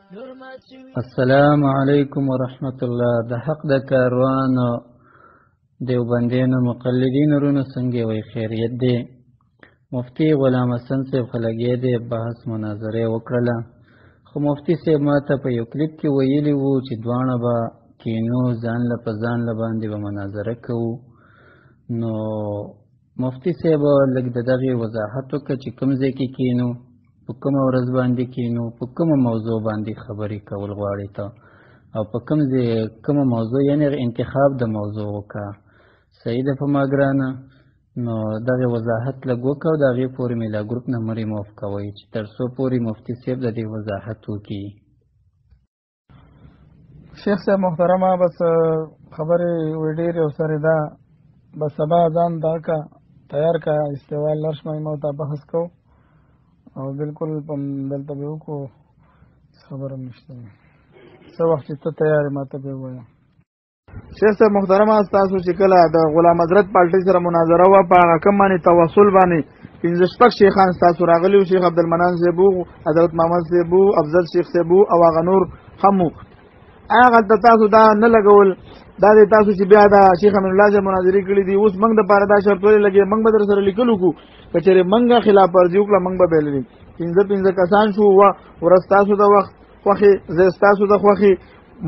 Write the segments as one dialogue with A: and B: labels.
A: السلام علیکم ورحمت الله د حق د کاروان دیوبندینو مقلدین رونو څنګه وای خیریت دی مفتی غلام حسن صاحب خلګی دی بحث مناظره وکړه خو مفتی صاحب ماته په یو کلیپ کې ویلی وو چې دوانه به کینو ځان له پزان له باندې به مناظره کوو نو مفتی صاحب لږ د دغه وضاحت وکړه چې کوم ځای کې کینو په کوم ورځ باندې کینو په کوم موضوع باندې خبرې کول غواړي ته او په کوم ځای کوم موضوع یعنی انتخاب د موضوع وکړه صحیح ده په ما ګرانه نو دغه وضاحت لږ وکړه او د هغې پورې مې له ګروپ نه مه ریموف کوئ چې تر څو پورې مفتي صاحب د دې وضاحت وکړي
B: شیخ صاحب محترمه بس خبرې وې ډېرې او سرې ده بس سبا ځان دا کا تیار کا استوا لرش مې مو ته بحث کو او بالکل په دلته به وکړو خبره مشته څه وخت چې ته تیار ما ته به وایې شیخ صاحب محترم تاسو چې کله د غلام حضرت پالټي سره مناظره و په هغه کوم باندې تواصل باندې پنځه شپږ شیخان تاسو راغلی او شیخ عبدالمنان زیبو حضرت محمد زیبو افضل شیخ زیبو او هغه نور هم هغه د تاسو دا نه لګول دا د تاسو چې بیا دا شیخ امین الله زیب مناظرې کړې دي اوس موږ د پاره دا شرط ولې لګي موږ به در سره لیکلو کو کچېره موږ خلاف ورزیو کړه موږ به بللی پنځه پنځه کسان شو و ورستاسو د وخت خوخي زه تاسو د خوخي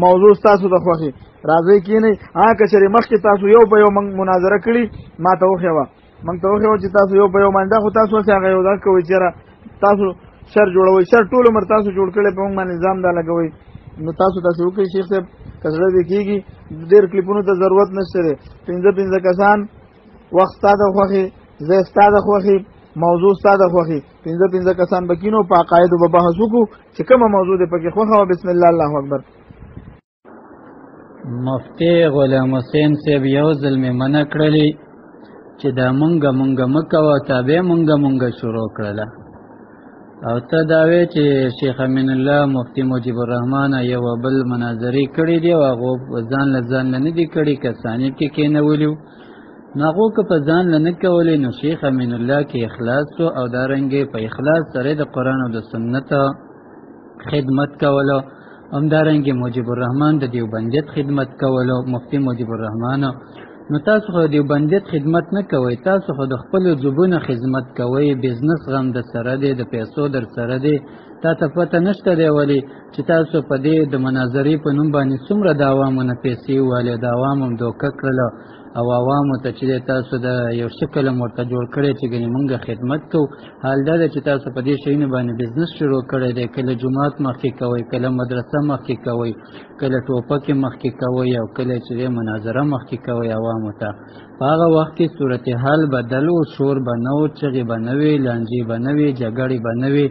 B: موضوع تاسو د خوخي راځي کینی ها کچری مخکې تاسو یو په یو مناظره کړی ما ته وخیوه مونږ ته وخیوه چې تاسو یو په یو باندې خو تاسو څه هغه یو دا کوي چې تاسو شر جوړوي شر ټول عمر تاسو جوړ کړي په موږ باندې نظام دا لګوي نو تاسو تاسو وکړي شیخ صاحب کسره دې کیږي ډېر کلیپونو ته ضرورت نشته دی پنځه پنځه کسان وخت ستاده خوخي زه ستاده خوخي موضوع ستاده خوخي پنځه پنځه کسان بکینو په قاعده به بحث وکړو چې کومه موضوع دې پکې خوښه او بسم الله الله اکبر
A: مفتی غلام حسین صاحب یو ځل مې منع کړلې چې دا مونږه مونږه مکوه تابع مونږه مونږه شروع کړله او ته دا وې چې شیخ امین الله مفتی مجیب الرحمن یو بل مناظری کړې دی او هغه ځان لزان نه دي کړې کسانې کې کېنولیو ناغو که په ځان لنه کولې نو شیخ امین الله کې اخلاص سو او دا رنګې په اخلاص سره د قرآن او د سنت خدمت کولو هم دا رنګې موجب الرحمن د دیوبندیت خدمت کولو مفتی موجب الرحمن نو تاسو خو دیوبندیت خدمت نه کوئ تاسو خو د خپل زبونه خدمت کوئ بزنس غم د سره دی د پیسو در سره دی تا ته پته نشته دی ولی چې تاسو په دې د مناظرې په نوم باندې څومره د عوامو نه پیسې ووالې د عوامو هم دوکه کړل او عوامو ته چې تاسو د یو شکل مرته جوړ کړی چې ګنې مونږ خدمت کوو حال دا ده چې تاسو په دې شیونو باندې بزنس شروع کړی دی کله جماعت مخکې کوئ کله مدرسه مخکې کوئ کله ټوپکې مخکې کوئ او کله چې مناظره مخکې کوئ عوامو ته په هغه وخت کې صورتحال بدل و شور به نه و چغې به نه وې لانجې به نه وې جګړې به نه وې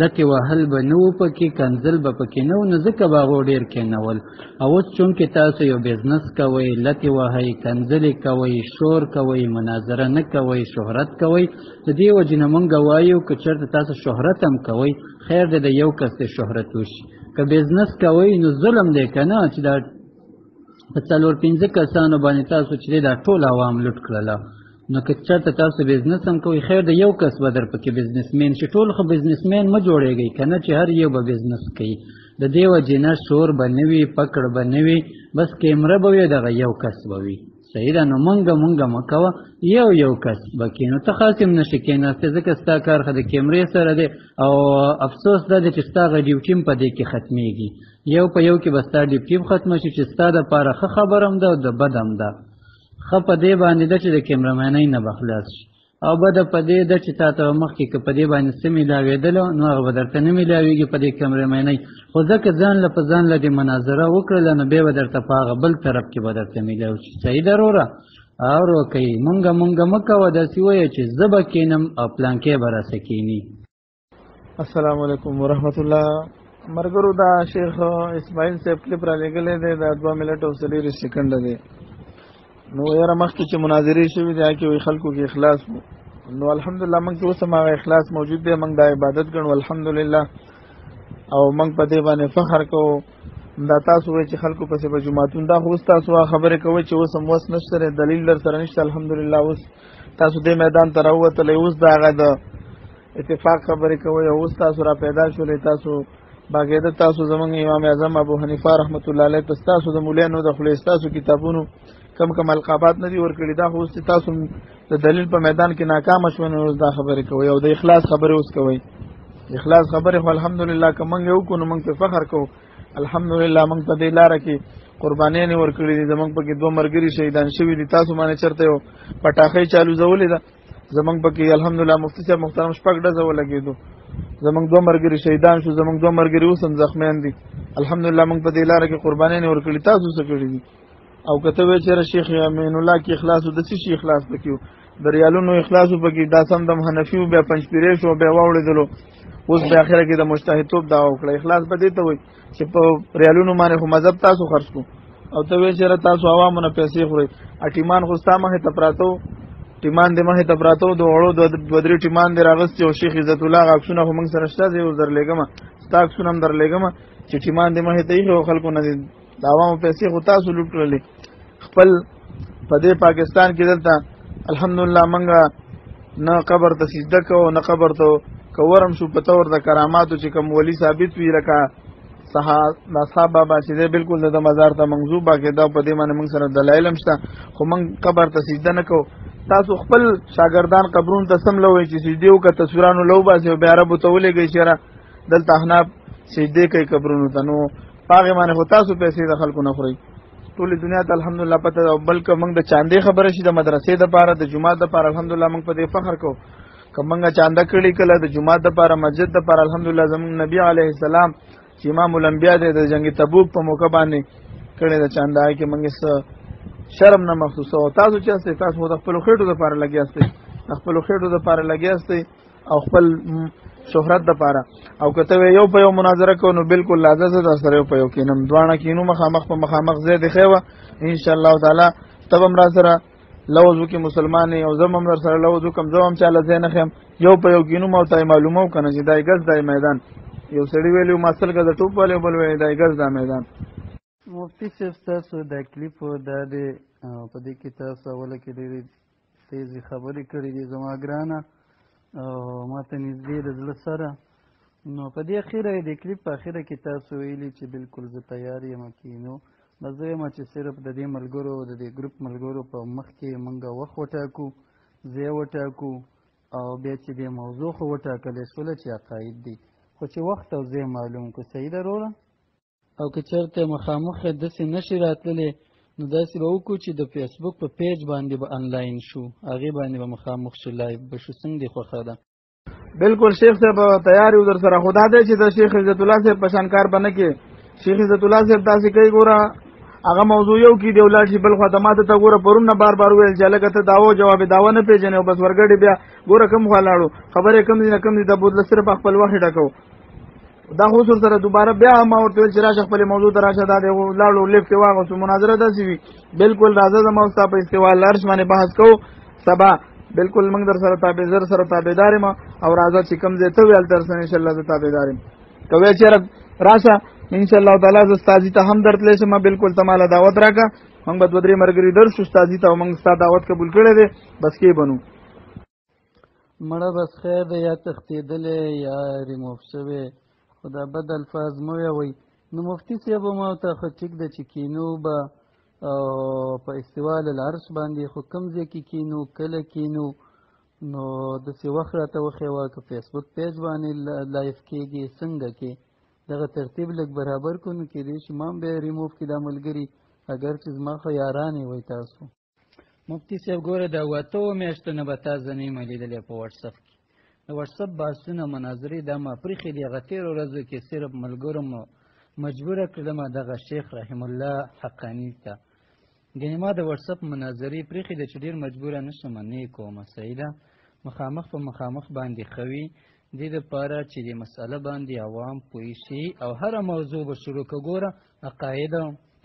A: لکې وهل به نه و پکې کنځل به پکې نه و نو ځکه به هغو ډېر کېنول او اوس چونکې تاسو یو بزنس کوئ لکې وهئ کنځلې کوئ شور کوئ مناظره نه کوئ شهرت کوئ د دې وجې نه مونږ وایو که چېرته تاسو شهرت هم کوئ خیر دی د یو کس د شهرت وشي که بزنس کوئ نو ظلم دی که نه چې دا په څلور پنځه کسانو باندې تاسو چې دا ټول عوام لوټ کړل نو که چېرته تاسو بزنس هم کوئ خیر د یو کس به در پکې بزنسمین چې ټول خو بزنسمین مه جوړېږئ که نه چې هر یو به بزنس کوي د دې وجې نه شور به نه وي پکړ به نه وي بس کیمره به وي دغه یو کس به وي صحیح ده نو مونږه مونږه مکوه یو یو کس بکی نو ته خاصم نشي کېناسته ځکه ستا کار خو د کیمرې سره دی او افسوس دا دی چې ستا غ ډیوټي هم په دې کې ختمیږي یو په یو کې به ستا ډیپټیب ختم شي چې ستا د پاره ښه خبر هم ده او د بد هم ده ښه په دې باندې ده چې د کیمرامینۍ نه به خلاص شي او بده په دې ده چې تا ته مخکې که په دې باندې څه میلاوېدلو نو هغه به درته نه میلاوېږي په دې کیمرامینۍ خو ځکه ځان له په ځان له دې مناظره وکړله نو بیا به درته په هغه بل طرف کې به درته میلاو شي صحیح ده وروره او روکۍ مونږه مونږه مه کوه داسې وایه چې زه به کینم او پلانکی به راسه کیني
B: السلام علیکم ورحمت الله مرګرو دا شیخ اسماعیل صاحب کلیپ را لګلې دی دا 2 منټ او 30 سکند دی نو یاره مخکې چې مناظرې شوې دي کې وي خلکو کې اخلاص وو نو الحمدلله موږ کې اوس هم هغه اخلاص موجود دی موږ د عبادت ګڼو الحمدلله او موږ په دې باندې فخر کوو دا تاسو وایي چې خلکو پسې به جماعتون دا خو تاسو خبرې کوئ چې اوس هم وس نشته دلیل در سره نشته الحمدلله اوس تاسو دې میدان ته راووتلی اوس د هغه د اتفاق خبرې کوي او تاسو را پیدا شولې تاسو باقاعده تاسو زمونږ امام اعظم ابو حنیفه رحمت الله علیه ته تاسو د مولانو د خلې تاسو کتابونو کم کم القابات نه دي ورکړي دا خو تاسو د دلیل په میدان کې ناکام شوه نو دا خبرې کوي او د اخلاص خبرې اوس کوي اخلاص خبرې خو الحمدلله که مونږ یو کو نو مونږ په فخر کو الحمدلله مونږ په دې لار کې قربانیان ورکړي دي زمونږ په کې دوه مرګري شهیدان شوي دي تاسو باندې چرته یو پټاخې چالو زولې ده زمنګ پکې الحمدلله مفتی صاحب محترم شپږ ډزه ولګېدو زمنګ دوه مرګري شهیدان شو زمنګ دوه مرګري اوس هم زخمیان دي الحمدلله موږ په دې لار کې قرباني نه ورکړي تاسو څه کړی دي او کته وی چیرې شیخ امین الله کې اخلاص د څه شي اخلاص پکې د ریالونو اخلاص پکې دا سم د حنفي او بیا پنځپیرې شو بیا واوړېدلو اوس په اخر کې د مجتهدتوب دعوا وکړه اخلاص به دې ته وایي چې په ریالونو باندې خو مذهب تاسو خرج کو او ته وی چیرې تاسو عوامو نه پیسې خوري اټیمان خو ستا مخه ته پراتو ټیمان دې مخه ته پراتو د وړو د بدري ټیمان دې راغستې او شیخ عزت الله غاښونه هم موږ سره شته زه ور لګم ستا عکسونه هم در لګم چې ټیمان دې مخه ته یې خلکو نه دي دا عوامو پیسې خو تاسو لوټ کړلې خپل په دې پاکستان کې دلته الحمدلله منګه نه قبر ته سجده کو نه قبر ته کورم شو په تور د کراماتو چې کوم ولی ثابت وی لکه صحابه صاحب بابا چې ده بالکل د مزار ته منغزو باکه دا په دې باندې موږ سره دلایل مشته خو موږ قبر ته سجده نه کو تاسو خپل شاګردان قبرون ته سم لوي چې سجده وکړه تصویرانو لو باسي او بیا رب ته ولېږي شره دلته احناب سجده کوي قبرونو ته نو پاغه باندې هو تاسو پیسې د خلکو نه خوري ټول دنیا ته الحمدلله پته ده بلکې موږ د چاندې خبره شي د مدرسې د پاره د جمعه د پاره الحمدلله موږ په دې فخر کو کومنګ چاندا کړي کله د جمعه د پاره مسجد د پاره الحمدلله زموږ نبی عليه السلام چې امام الانبیاء دی د جنگ تبوک په موقع باندې کړي د چاندا کې موږ شرم نه محسوسه او تاسو چې تاسو د خپل خېټو د پاره لګیاستئ خپل خېټو د پاره لګیاستئ او خپل شهرت د پاره او کته یو په یو مناظره کو نو بالکل لازم زه در سره په یو کینم دوانه کینو مخامخ په مخامخ زه د خیوه ان شاء الله تعالی تبم را سره لوزو کې مسلمان او زم هم سره لوزو کم زم هم چاله زین خم یو په یو کینو مو ته معلومه کنه چې دای ګز دای میدان یو سړی ویلو ما سره د ټوپ والے بل ویل دای ګز دا میدان
A: مفتی صاحب تاسو دا کلیپ دا دی په دې کې تاسو اوله کې ډېرې تیزې خبرې کړې دي زما ګرانه او ما ته نږدې د زړه سره نو په دې اخیره د کلیپ په اخیره کې تاسو ویلي چې بالکل زه تیار یم کینو بس زه یم چې صرف د دې ملګرو د دې ګروپ ملګرو په مخ کې موږ وخت وټاکو ځای وټاکو او بیا چې دې موضوع خو وټاکلی شوله چې عقاید دي خو چې وخت او ځای معلوم کو صحیح ده روره او که چرته مخامخ داسې نشي راتللی نو داسې به وکړو چې د فیسبوک په پیج باندې به انلاین شو هغه باندې به مخامخ شو لایو به شو څنګه خوخه ده
B: بالکل شیخ صاحب تیار یو در سره خدا دې چې د شیخ عزت الله صاحب پشان کار بنه کې شیخ عزت الله صاحب تاسو کوي ګوره هغه موضوع یو کې دی ولر شي بل خو ته ماته ته ګوره پرون نه بار بار ویل چې لکه ته داو جواب داو نه پیژنې او بس ورګړې بیا ګوره کم خلاړو خبره کم دي نه کم دي د بوتل سره په خپل وخت ډکو دا خو سر سره دوباره بیا ما ورته ویل چې راشه خپل موضوع ته راشه دا دی لاړو لیفټ واغوسو مناظره داسې وي بالکل راځه زما او ستا په استوا لارش باندې بحث کوو سبا بالکل موږ در سره تابع زر سره تابعدار ما او راځه چې کم زه ته ویل تر سره ان شاء الله زه تابعدار یم کوي چې راشه ان شاء الله تعالی زه استاد ته هم درتلې سم بالکل تماله دعوت راکا موږ به دوه درې مرګري درس استاد ته موږ ستاسو دعوت قبول کړې ده بس کې بنو
A: مړه بس خیر دی یا تښتېدلی یا ریموف شوی خو دا بد الفاظ مو ویوئ نو مفتی صاحب ما ته خو ټیک ده چې کینو به او په استوال العرش باندې خو کم ځای کې کینو کله کینو نو د څه وخت راته وخې وا که فیسبوک پیج باندې لایف کېږي څنګه کې دغه ترتیب لږ برابر کو نو کېدای شي ما هم بیا ریموف کړي دا ملګري اګر چې زما خو یارانې وای تاسو مفتی صاحب ګوره دا وته میاشتو نه به تاسو نه ملیدلې په واتس اپ کې د واتس اپ باسونه مناظرې دا ما پرېخې دی غتیر ورځو کې صرف ملګرو مو مجبور کړم دغه شیخ رحم الله حقانی ته ګنې ما د واتس اپ مناظرې پرېخې د چې ډیر مجبور نه شم نه کوم سیدا مخامخ په مخامخ باندې خوي د دې لپاره چې د مسأله باندې عوام پوه شي او هر موضوع به شروع کګوره عقاید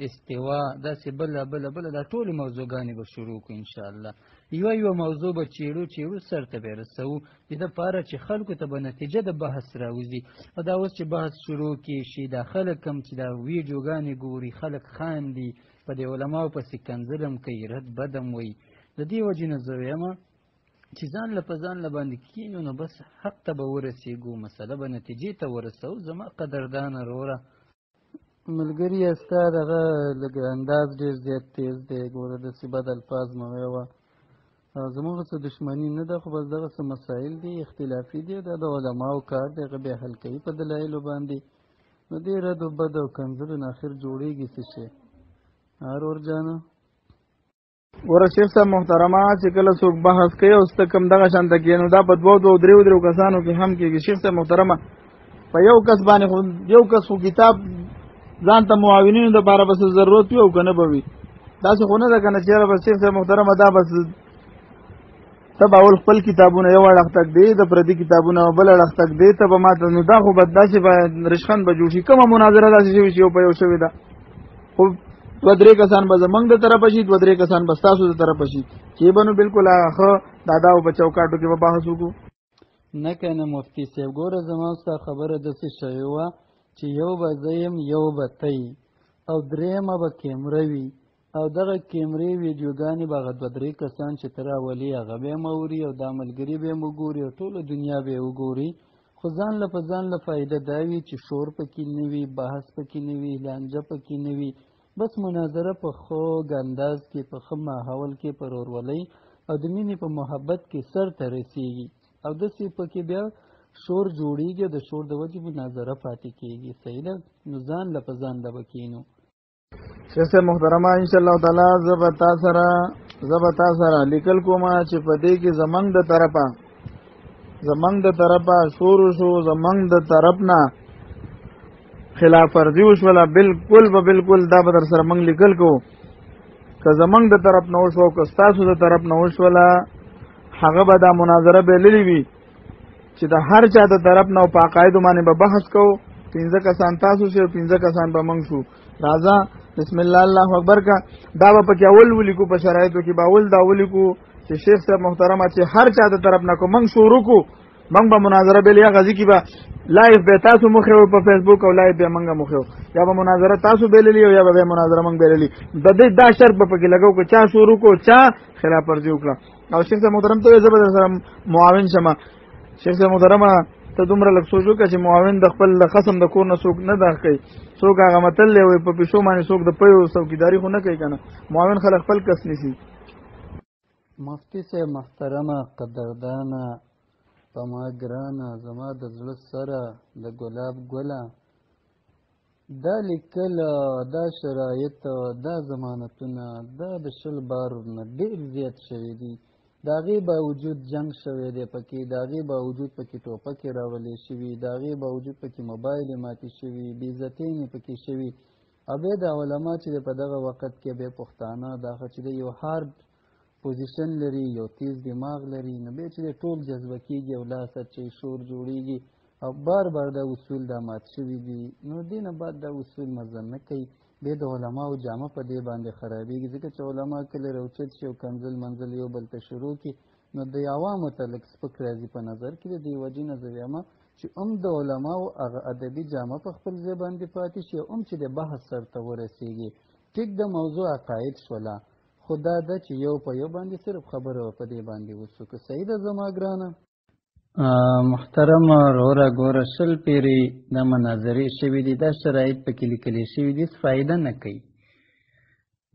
A: استوا داسې بل بل بل دا ټول موضوعګانې به شروع کو ان شاء الله یو یو موضوع به چیرو چیرو سر ته ورسو د دې لپاره چې خلکو ته به نتیجه د بحث راوځي او دا اوس چې بحث شروع کی شي دا خلک کم چې دا ویډیوګانې ګوري خلک خان دي په دې علماو پسې کنځلم کوي رد بدم وي د دې وجې نه زه وایم چې ځان له په ځان له باندې کینو نو بس حق ته به ورسېږو مسله به نتیجې ته ورسو زما قدردانه روره ملګری استا دغه لګ انداز ډیر زیات تیز دی ګوره د سی بد الفاظ مو ویوا زموږ څه دښمنی نه ده خو بس دغه څه مسائل دي اختلافي دي دا د علماو کار دی هغه به حل کوي په دلایلو باندې نو دې رد او بد او کنزلو نه اخر جوړیږي څه شي هر اور جانو
B: ګوره شیخ صاحب محترمه چې کله څوک بحث کوي او ست کم دغه شان تکې نو دا په دوو دوو دریو دریو کسانو کې هم کېږي شیخ صاحب محترمه په یو کس باندې خو یو کس خو کتاب ځان ته معاونینو د باره بس ضرورت وي او کنه به وي داسې خو نه ده کنه چې بس شیخ صاحب محترمه دا بس ته به اول خپل کتابونه یو اړخ تک دی د پردي کتابونه بل اړخ تک دی ته به ماته نو دا خو بد داسې به رشخند به جوړ شي کومه مناظره داسې شوي چې یو په یو شوې ده خو دوه درې کسان به زمونږ د طرفه شي دوه درې کسان به ستاسو د طرفه شي چې به نو بالکل ښه دادا او په چوکاټو کې به بحث وکړو
A: نه که نه مفتي صاحب ګوره زما ستا خبره داسې شوې وه چې یو به زه یم یو به ته او درېیمه به کیمره وي او دغه کیمرې ویډیوګانې به هغه دوه درې کسان چې ته راولې هغه به یې هم اوري او دا ملګري به یې هم وګوري او ټوله دنیا به یې وګوري خو ځان له په ځان له فایده دا وي چې شور پکې نه وي بحث پکې نه وي لانجه پکې نه وي بس مناظره په خوږ انداز کې په ښه ماحول کې پر ورولۍ او د مینې په محبت کې سر ته رسیږي او داسې پکې بیا شور جوړیږي د شور د وجې مناظره پاتې کیږي صحیح ده نو ځان له په ځان له به کینو
B: شیخ صاحب محترمه ان شاء الله تعالی زب تاسره زب تاسره لیکل کوم چې په دې کې زمنګ د طرفه زمنګ د طرفه شور شو زمنګ د طرف نه خلاف ورزي وشوله بالکل به بالکل دا به در سره منګ لیکل کو که زمنګ د طرف نه وشو که تاسو د طرف نه وشوله هغه به دا مناظره به للی وي چې د هر چا د طرف نه او په عقایدو باندې به بحث کوو پنځه کسان تاسو شو پنځه کسان به موږ شو راځه بسم الله الله اکبر کا دا به پکې اول ولیکو په شرایطو کې به اول دا ولیکو چې شیخ صاحب محترم چې هر چا د طرف نه کو موږ شروع کو موږ به مناظره به لیا غزي کې به لایف به تاسو مخه او په فیسبوک او لایف به موږ مخه یا به مناظره تاسو به للی او یا به مناظره موږ به للی د دې دا شرط په کې لګاو کو چا شروع کو چا خلاف ورزي وکړه او شیخ صاحب محترم ته زه به سره معاون شم شیخ صاحب محترم ته دومره لږ سوچ وکړه چې معاون د خپل خصم د کور نه څوک نه داخ کوي څوک هغه متل دی وي په پیسو باندې څوک د پیو څوکیداری خو نه کوي کنه معاون خلک خپل کس نیسي
A: مفتی صاحب محترمه قدردانه په ما ګرانه زما د زړه سره د ګلاب ګله دا لیکل دا شرایط دا ضمانتونه دا د شل بارو نه ډیر زیات شوی دي دا غي باوجود جنگ شوی دی پکې دا غي باوجود پکې ټوپک راولې شوی دا غي باوجود پکې موبایل ماتي شوی بي عزتین پکې شوی ابه دا علما چې په دغه وخت کې به پښتانه دا چې یو هارد پوزیشن لري یو تیز دماغ لري نو به چې ټول جذبه کیږي او لاس چې شور جوړیږي او بار بار دا اصول دا مات شوي دي نو دینه بعد دا اصول مزن نه کوي به د علما او جامه په دې باندې خرابېږي ځکه چې علما کله روچت شي او کنزل منزل یو بل ته شروع کی نو د عوامو ته لږ سپک راځي په نظر کې د دې وجې نه زویمه چې هم د علما او هغه ادبي جامه په خپل ځای باندې پاتې شي هم چې د بحث سرته ورسیږي ټیک د موضوع عقاید شوله خو دا ده چې یو په یو باندې صرف خبره په دې باندې وسو که صحیح ده زما ګرانه محترم روره ګوره شل پیری دا مناظرې شوې دي دا شرایط پکې لیکل شوي دي فائدہ نه کوي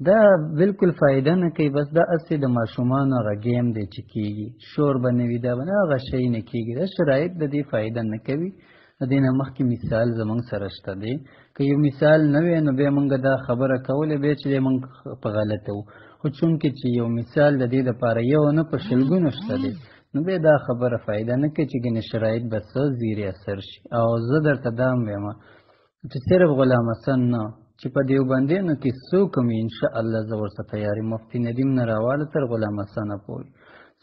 A: دا بالکل فائدہ نه کوي بس دا اسی د ماشومان غ گیم دی چې کیږي شور بنوي دا بنه غ شي نه کیږي دا شرایط د دې فائدہ نه کوي د دې نه مخکې مثال زمونږ سره شته دی که یو مثال نه وی نو بیا مونږ دا خبره کولی بیا چې مونږ په غلطه وو خو چونکې چې یو مثال د دې دپاره یو نه په شلګونو شته دی نو بیا دا خبره فایده نه کوي چې ګنې شرایط به څه زیرې اثر شي او زه درته دا هم وایم چې صرف غلام حسن نه چې په دیوبندیانو کې څوک هم انشاءالله زه ورته تیارې مفتي ندیم نه راواله تر غلام حسنه پورې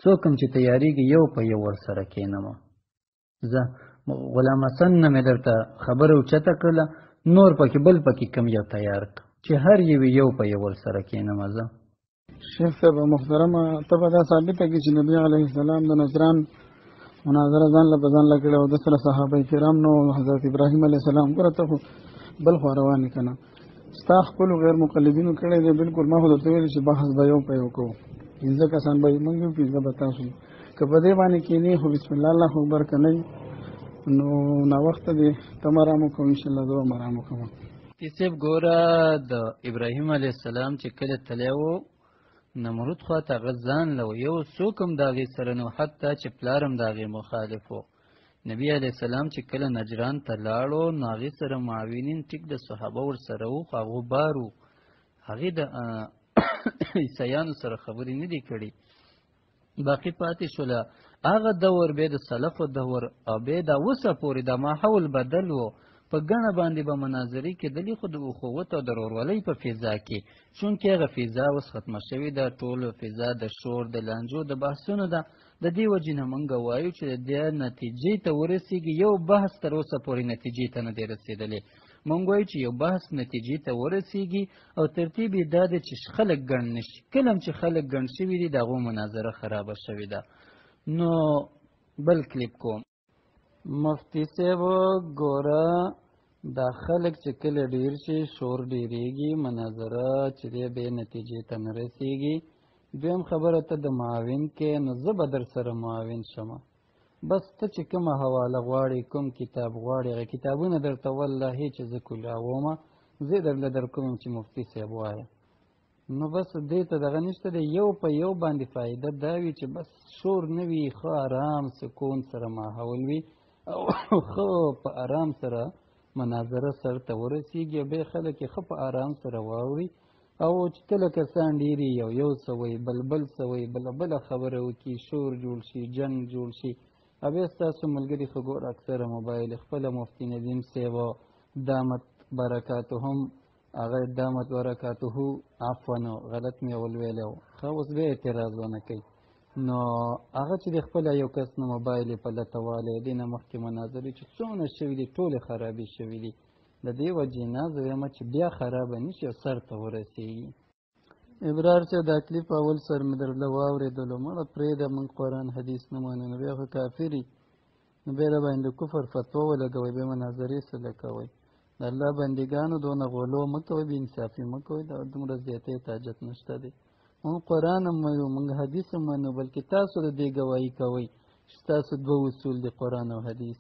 A: څوک هم چې تیارېږي یو په یو ورسره کېنم زه غلام حسن نه مې درته خبره اوچته کړله نور پکې بل پکې کم یو تیار ک چې هر یو یو په یو سره کېنم زه
B: شیخ صاحب محترمه ته به دا ثابته کې چې نبی علیه السلام د نجران مناظره ځان له ځان لکړه او د سره صحابه کرام نو حضرت ابراهیم علیه السلام ګره ته بل خو روان کنه ستا خپل غیر مقلدینو کړی دی بالکل ما خو درته ویل چې بحث به یو په یو کوو پنځه کسان به یې موږ یو پنځه به تاسو که په دې باندې کینې خو بسم الله الله اکبر که نه نو ناوخته دی ته مه رام وکړو انشاءالله زه به مه رام وکړم
A: صاحب ګوره د ابراهیم علیه السلام چې کله تلی و نمرود خوا ته هغه ځان له یو څوک هم د هغې سره نو حتی چې پلار هم د هغې مخالف و نبی علیه السلام چې کله نجران ته لاړو نو هغې سره معاونین ټیک د صحابه ورسره وو خو هغو بار وو هغې د عیسیانو سره خبرې نه دي کړي باقي پاتې شوله هغه دور بیا د سلفو دور او بیا دا اوسه پورې دا ماحول بدل و په ګڼه باندې به مناظرې کېدلې خو د اخوت او د ورورولۍ په فضا کې چونکې هغه فضا اوس ختمه شوې ده ټول فضا د شور د لانجو د بحثونو ده د دې وجې نه مونږ وایو چې د دې نتیجې ته ورسېږي یو بحث تر اوسه پورې نتیجې ته نه دی رسېدلی مونږ وایو چې یو بحث نتیجې ته ورسیږي او ترتیب یې دا دی چې خلک ګڼ نشي کله هم چې خلک ګڼ شوي دي د هغو مناظره خرابه شوې ده نو بل کلیپ کوم مفتی صاحب ګوره دا خلک چې کله ډیر شي شور ډیریږي مناظره چې دی به نتیجې ته نه رسیږي دویم خبره ته د معاون کې نو زه به در سره معاون شم بس ته چې کومه حواله غواړي کوم کتاب غواړي هغه کتابونه درته والله چې زه کولاوم زه درله در کوم چې مفتی صاحب وایه نو بس دې ته دغه نشته دی یو په یو باندې فایده دا وي چې بس شور نه وي ښه آرام سکون سره ماحول وي او ښه په آرام سره مناظره سرته ورسیږي او بیا خلک یې ښه په آرام سره واوري او چې کله کسان ډېري یو یو څه وایي بل بل څه وایي بله بله خبره وکړي شور جوړ شي جنګ جوړ شي او بیا ستاسو ملګري خو ګوره اکثره موبایل خپله مفتي ندیم صاحب دامت برکاتهم هغه دامت برکاته عفوا غلط مې ولویل او خو اوس به اعتراض ونه کوي نو هغه چې د خپل یو کس نو موبایل په لټواله دي نه مخکې مناظرې چې څونه شوي دي ټول خرابې شوي دي د دې وجې نه زه وایم چې بیا خراب نشي سر ته ورسیږي ابرار چې دا کلیپ اول سر مې درله واورېدلو مړه پرېږده موږ قرآن حدیث نه منو نو بیا خو کافر یي نو بیا د باندې کفر فتوا ولګوئ بیا مناظرې سره کوئ د الله بندګانو دونه غولو مه کوئ بې انصافي مه کوئ دا دومره زیاتی ته حاجت نشته دی موږ قرآن هم منو موږ حدیث هم منو بلکې تاسو د دې ګواهي کوئ چې تاسو دوه اصول دي قرآن او حدیث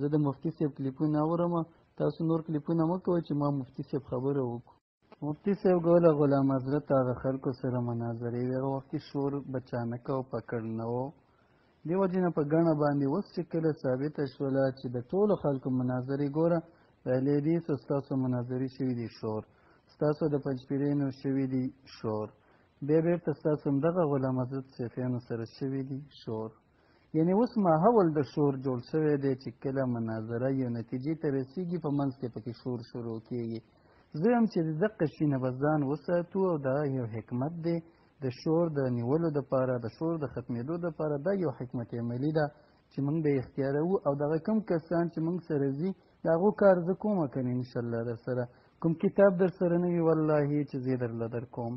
A: زه د مفتي صاحب کلیپونه اورم تاسو نور کلیپونه مه کوئ چې ما مفتي صاحب خبره وکړو مفتی صاحب ګوله غلام حضرت هغه خلکو سره مناظرې وي هغه وخت کې شور بچانک او پکړ نه و دې وجې نه په ګڼه باندې اوس چې کله ثابته شوله چې د ټولو خلکو مناظرې ګوره د اهل حدیثو ستاسو مناظرې شوي دي شور ستاسو د پنجپیرینو شوي دي شور بیا بېرته ستاسو همدغه غلام حضرت صوفیانو سره شوي دي شور یعنی اوس ماحول د شور جوړ شوی دی چې کله مناظره یو نتیجې ته رسیږي په منځ کې پکې شور شروع کیږي زه هم چې د دقه شي نه به ځان وساتو او دا یو حکمت دی د شور د نیولو دپاره د شور د ختمېدو دپاره دا یو حکمت عملی ده چې موږ به اختیاروو او دغه کم کسان چې موږ سره ځي د هغو کار زه کوم که نه انشاءالله در سره کوم کتاب در سره نه وي والله چې زه درله در کوم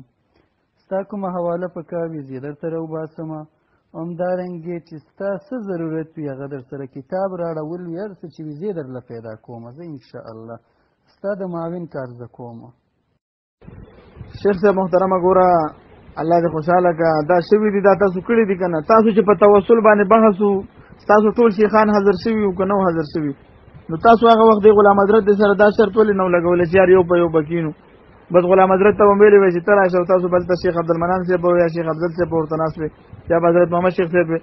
A: ستا کومه حواله په کار وي زه یې درته راوباسم او همدارنګې چې ستا څه ضرورت وي هغه در سره کتاب راړه ولوي هر څه چې وي زه درله پیدا کوم زه انشاءالله ستا د معاون کار زده کوم
B: شیخ صاحب محترمه ګوره الله دې خوشاله کا دا شوی دي دا تاسو کړی دي کنه تاسو چې په توسل باندې بحث وو تاسو ټول شیخان حاضر شوی او کنه حاضر شوی نو تاسو هغه وخت د غلام حضرت سره دا شرط ولې نو لګول چې یار یو په یو بکینو بس غلام حضرت ته ویلې وې چې تر راشه تاسو بل ته شیخ عبدالمنان سي په یا شیخ عبدل سي په ورته ناس وي یا حضرت محمد شیخ سي په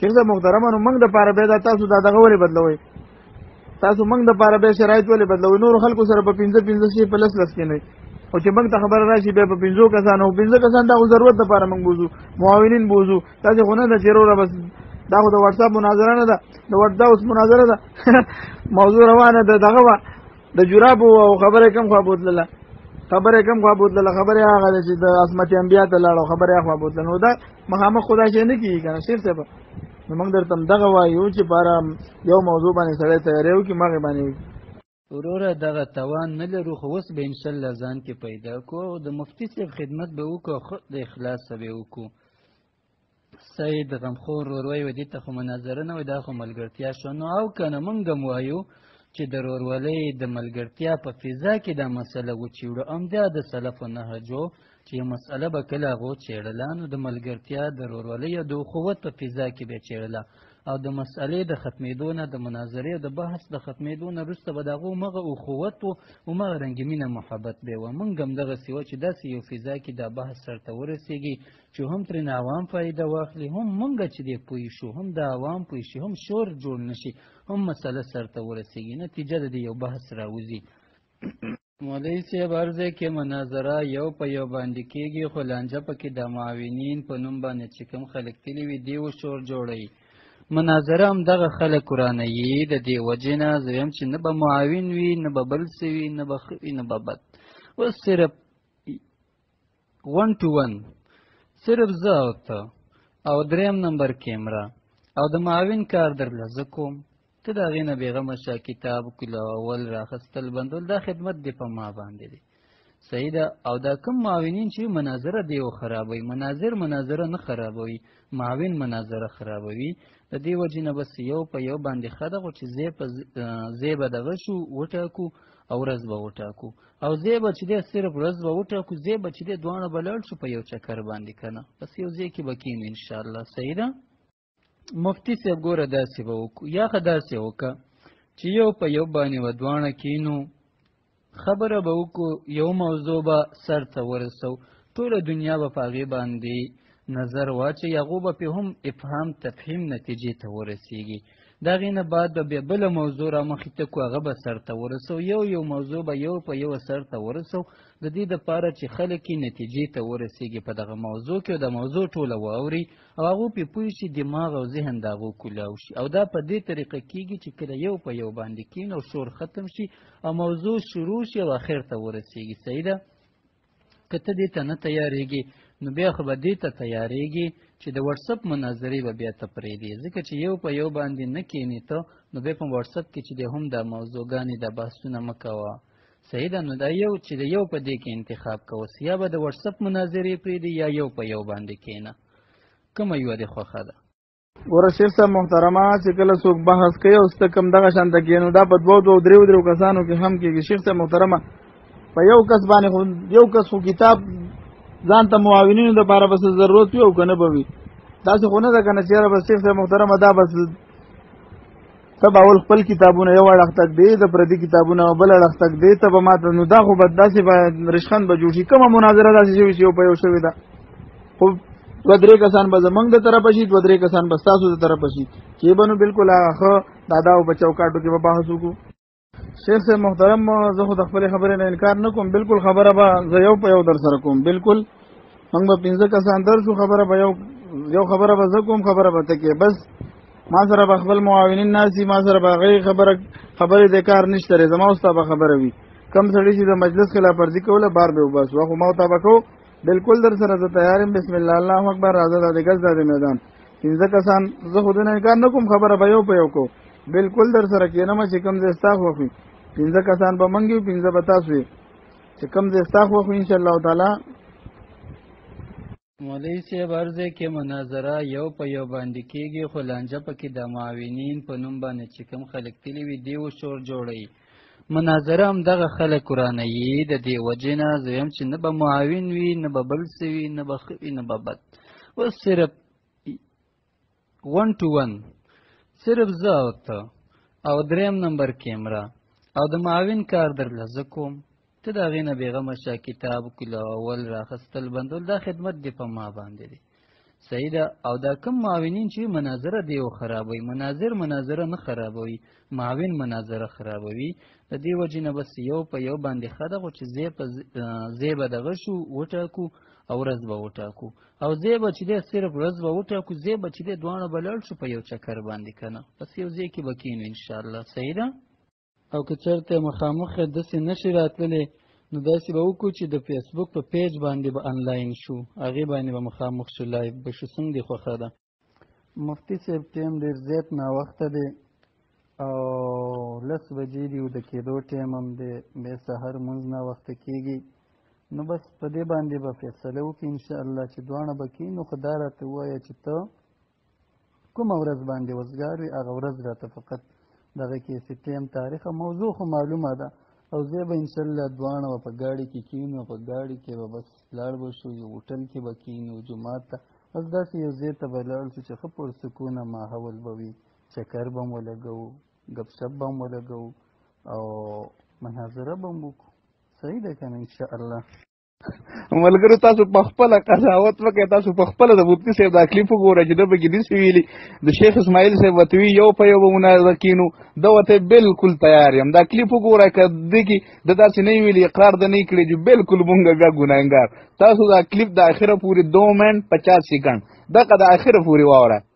B: شیخ صاحب محترم نو موږ د پاره به دا تاسو دا دغه ولې بدلوي تاسو موږ د پاره به شرایط ولې بدلوي نور خلکو سره په 15 15 شي په لس لس کې نه او چې موږ ته خبره راشي بیا په 15 کسانو 15 کسان دا ضرورت د پاره موږ بوزو معاونین بوزو تاسو خو نه د چیرور بس دا خو د واتس اپ مناظره نه ده د واتس اوس مناظره ده موضوع روانه ده دغه د جرابو او خبره کم خوا بوتله خبره کم خوا بوتله خبره هغه چې د عظمت انبیا ته لاړو خبره خوا بوتله نو دا مخامخ خدا شي نه کیږي کنه شیخ صاحب نو موږ درته دغه وایو چې بارا یو موضوع باندې سره تیارې او کې مغه باندې
A: وروره دغه توان نه لرو خو اوس به ان شاء الله ځان کې پیدا کو او د مفتی صاحب خدمت به وکړو خو د اخلاص به وکړو سید غمخور روروی و دې ته خو مناظره نه وي دا خو ملګرتیا شو نو او که نه موږ هم وایو چې د رورولۍ د ملګرتیا په فضا کې دا مسله وچیړو همدا د سلفو نهجو چې یو مسله به کله هغو چیړله نو د ملګرتیا د رورولۍ او د اخوت په فضا کې به چیړله او د مسئلې د ختمېدو نه د مناظرې د بحث د ختمېدو نه وروسته به د هغو مغه اخوت و همغه رنګې مینه محبت به وه موږ هم دغسې وه چې داسې یو فضا کې دا بحث سرته ورسېږي چې هم ترنه عوام فایده واخلي هم مونږ چې دې پوي شو هم د عوام پوي شي هم شور جوړ نشي هم مسله سرته ورسیږي نتیجه د یو بحث راوځي مولوی صاحب عرضه کې مناظره یو په یو باندې کېږي خو لانجه پکې د معاونین په نوم باندې چې کوم خلک تللي وي دی و شور جوړوي مناظره هم دغه خلک ورانه یي د دې وجې نه زه وایم چې نه به معاون وي نه به بل څه وي نه به ښه وي نه به بد اوس صرف ون ټو ون صرف زه او ته او دریم نمبر کیمرا او د معاون کار درله زه کوم ته د هغې نه بېغمه شه کتاب کلاول راخستل بندول دا خدمت دې په ما باندې دی صحیح ده او دا کم معاونین چې مناظره دیو خرابوي مناظر مناظره نه خرابوي معاون مناظره خرابوي د دې وجې نه بس یو په یو باندې ښه ده خو چې زی په زی به دغه شو وټاکو او ورځ به وټاکو او زه به چې دی صرف ورځ به وټاکو زه به چې دی دواړه به لاړ شو په یو چکر باندې که نه بس یو ځای کې به کینو انشاءالله صحیح ده مفتی صاحب ګوره داسې به وکړو یا ښه داسې وکړه چې یو په یو باندې به دواړه کینو خبره به وکړو یو موضوع به سر ته ورسو ټوله دنیا به په هغې باندې نظر واچي هغو به پې هم افهام تفهیم نتیجې ته ورسیږي د هغې نه بعد به بیا بله موضوع را مخې ته کو هغه به سر ته ورسو یو یو موضوع به یو په یو سر ته ورسو د دې دپاره چې خلک یې نتیجې ته ورسېږي په دغه موضوع کې او د موضوع ټوله واوري او هغو پې پوه شي دماغ او ذهن د هغو کولاو شي او دا په دې طریقه کېږي چې کله یو په یو باندې کېنو شور ختم شي او موضوع شروع شي او اخر ته ورسېږي صحیح ده که ته دې ته نه تیارېږي نو بیا خو به دې ته تیارېږي چې د واتساپ مناظرې به بیا ته پرېږدې ځکه چې یو په یو باندې نه کینې ته نو بیا په واتساپ کې چې د هم دا موضوعګانې دا بحثونه مه کوه صحیح ده نو دا یو چې د یو په دې کې انتخاب کوه یا به د واتساپ مناظرې پرېږدې یا یو په یو باندې کینه کومه یوه دې خوښه ده
B: ګوره شیخ صاحب محترمه چې کله څوک بحث کوي او ست کم دغه شان تکې نو دا په دوه دوه دریو دریو کسانو کې هم کېږي شیخ صاحب محترمه په یو کس باندې خو یو کس خو کتاب ځان ته معاونینو د پاره بس ضرورت وي او کنه به وي دا څه خو نه ده کنه چې بس شیخ صاحب محترمه دا بس ته به اول خپل کتابونه یو اړخ تک دی د پردي کتابونه بل اړخ تک دی ته به ماته نو دا خو به داسې به رشخند به جوړ شي کومه مناظره داسې شوي چې یو په یو شوې ده خو دوه درې کسان به زمونږ د طرفه شي دوه درې کسان به ستاسو د طرفه شي چې به نو بلکل هغه ښه دادا او په چوکاټو کې به بحث وکړو شیخ صاحب محترم زه خو د خپل خبرې نه انکار نه کوم بالکل خبره به زه یو په یو در سره کوم بالکل موږ به پنځه کسان در شو خبره به یو یو خبره به زه کوم خبره به ته کې بس ما سره به خپل معاونین ناسي ما سره به غي خبره خبره د کار نشته رې زما اوستا به خبره وي کم سړی چې د مجلس خلاف ورزي کوله بار به وبس واخو ما ته بکو بالکل در سره زه تیارم بسم الله الله اکبر راځه د غز د میدان پنځه کسان زه خودنه کار نه کوم خبره به یو په یو کو بالکل در سره کینم چې کم زه ستا خو خو پنځه کسان به منګیو پنځه به تاسو چې کم زه ستا خو خو ان شاء الله تعالی
A: مولوی صاحب عرضه کې مناظره یو په یو باندې کېږي خو لانجه پکې د معاونین په نوم باندې چې کوم خلک تللي وي دی اوس شور جوړوي مناظره هم دغه خلک ورانوي د دې وجې نه زه وایم چې نه به معاون وي نه به بل څه وي نه به ښه وي نه به بد اوس صرف ون ټو ون صرف زه او ته او دریم نمبر کیمرا او د معاون کار در لزه کوم ته د هغې نه بېغمه شه کتاب کله اول راخستل بندول دا خدمت دی په ما باندې دی صحیح ده او دا کم معاونین چې مناظره دی او خرابوي مناظر مناظره نه خرابوي معاون مناظره خرابوي د دې وجې نه بس یو په یو باندې ښه ده خو چې زی په زی به دغه شو وټاکو او ورځ به وټاکو او زه به چې دی صرف ورځ به وټاکو زه به چې دی دواړه به لاړ شو په یو چکر باندې که نه بس یو ځای کې به کینو انشاءالله صحیح ده او که چېرته مخامخ داسې نشي راتللی نو داسې به وکړو چې د فیسبوک په پیج باندې به انلاین شو هغې باندې به مخامخ شو لایف به شو څنګه دې خوښه ده مفتی صاحب ټیم ډیر زیات نا وخت دی او لس بجې دی او د کېدو ټیم هم دی بیا سهار مونږ نا وخت کیږي نو بس په دې باندې به فیصله وکړي ان شاء الله چې دواړه به کې نو خدا راته وایه چې ته کومه ورځ باندې وزګار وي هغه ورځ راته فقط دغه کې سټیم تاریخ موضوع خو معلومه ده او زه به ان شاء الله دواړه په ګاډي کې کینو په ګاډي کې به بس لاړ به شو یو هوټل کې به کینو جماعت ته بس داسې یو ځای ته به لاړ شو چې ښه پر سکونه ماحول به وي چکر به هم ولګوو ګپ شپ به هم ولګوو او مناظره به هم وکړو صحیح ده که نه انشاءالله
C: ملګرو تاسو په خپل قضاوت وکړئ تاسو په خپل د مفتی صاحب دا کلیپ وګورئ چې د بګی دې ویلي د شیخ اسماعیل صاحب وتوی یو په یو مونږ کینو دا وته بالکل تیار یم دا کلیپ وګورئ کدی کی د داسې نه ویلي اقرار د نه کړی جو بالکل مونږ بیا ګناهګار تاسو دا کلیپ د اخره پوری 2 منټ 50 سکند دغه د اخره پوری واوره